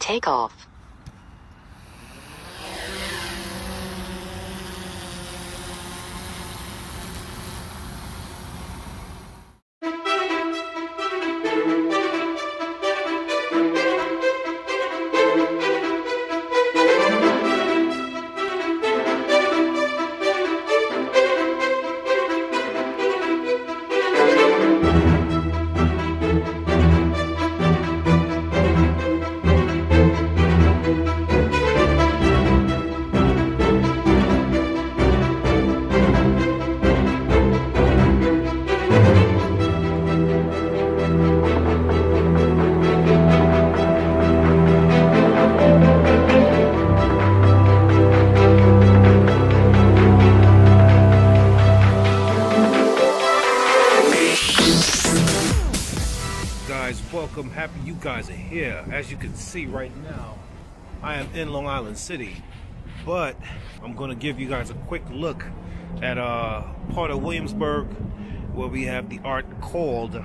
Take guys welcome. Happy you guys are here. As you can see right now i am in long island city but i'm going to give you guys a quick look at uh part of williamsburg where we have the art called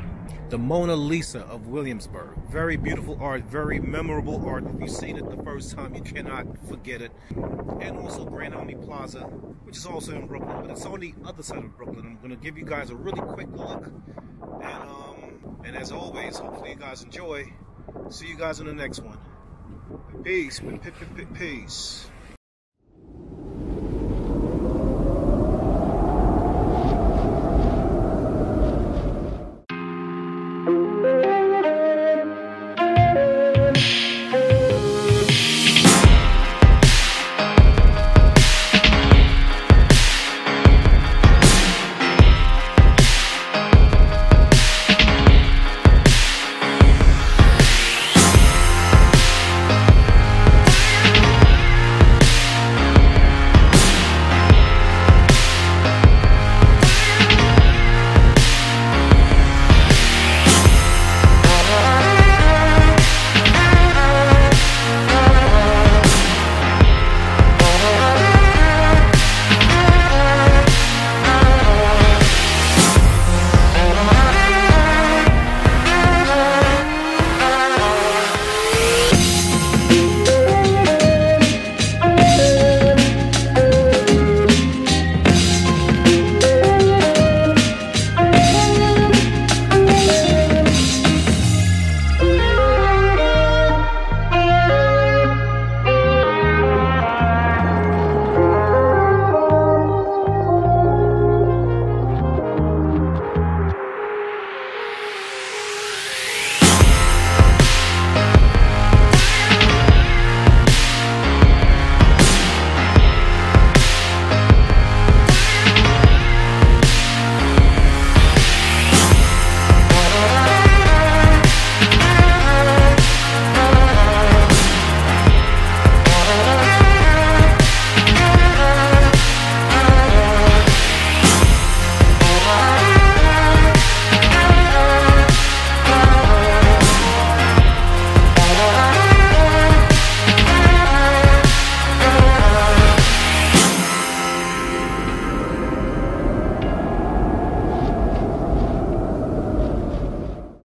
the mona lisa of williamsburg. Very beautiful art very memorable art. If you've seen it the first time you cannot forget it. And also grand army plaza which is also in brooklyn but it's on the other side of brooklyn. I'm going to give you guys a really quick look um and as always, hopefully you guys enjoy. See you guys in the next one. Peace. Peace.